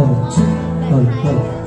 Hold. Hold. Hold.